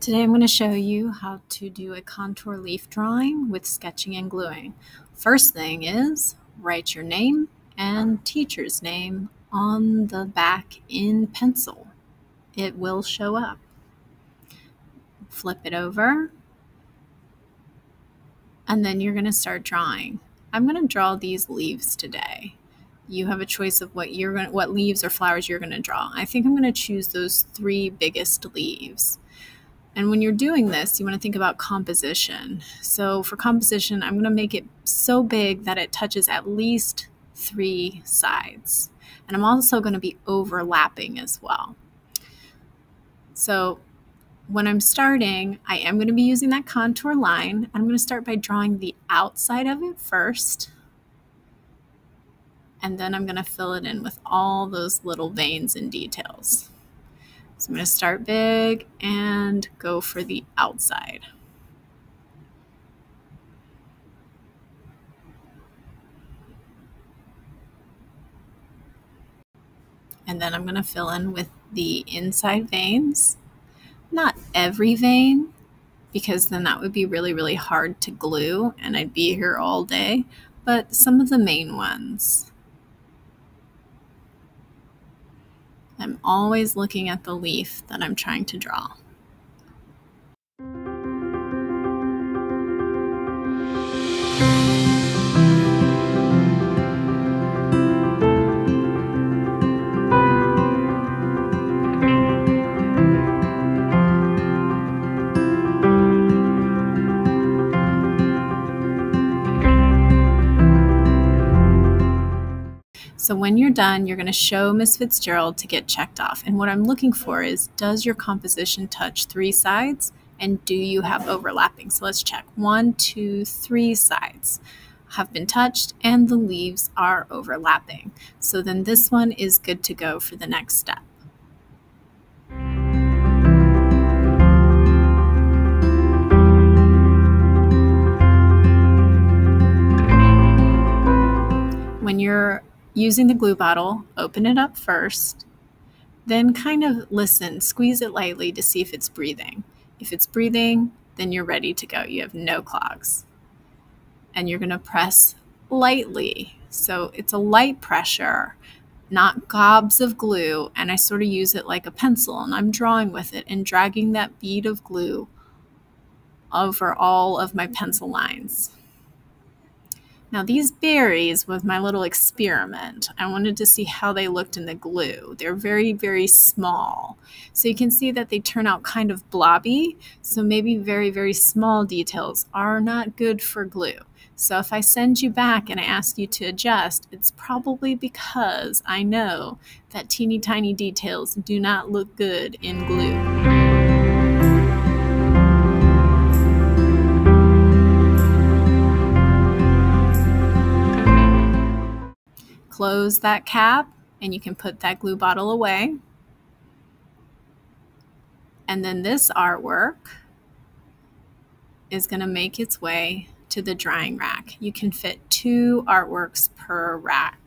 Today I'm going to show you how to do a contour leaf drawing with sketching and gluing. First thing is write your name and teacher's name on the back in pencil. It will show up. Flip it over and then you're going to start drawing. I'm going to draw these leaves today. You have a choice of what you're going what leaves or flowers you're going to draw. I think I'm going to choose those three biggest leaves. And when you're doing this, you want to think about composition. So for composition, I'm going to make it so big that it touches at least three sides. And I'm also going to be overlapping as well. So when I'm starting, I am going to be using that contour line. I'm going to start by drawing the outside of it first. And then I'm going to fill it in with all those little veins and details. So I'm going to start big and go for the outside. And then I'm going to fill in with the inside veins. Not every vein, because then that would be really, really hard to glue and I'd be here all day, but some of the main ones. I'm always looking at the leaf that I'm trying to draw. So when you're done, you're going to show Miss Fitzgerald to get checked off. And what I'm looking for is does your composition touch three sides and do you have overlapping? So let's check. One, two, three sides have been touched and the leaves are overlapping. So then this one is good to go for the next step. Using the glue bottle, open it up first, then kind of listen, squeeze it lightly to see if it's breathing. If it's breathing, then you're ready to go. You have no clogs. And you're going to press lightly. So it's a light pressure, not gobs of glue. And I sort of use it like a pencil and I'm drawing with it and dragging that bead of glue over all of my pencil lines. Now these berries was my little experiment. I wanted to see how they looked in the glue. They're very, very small. So you can see that they turn out kind of blobby. So maybe very, very small details are not good for glue. So if I send you back and I ask you to adjust, it's probably because I know that teeny tiny details do not look good in glue. Close that cap and you can put that glue bottle away. And then this artwork is going to make its way to the drying rack. You can fit two artworks per rack.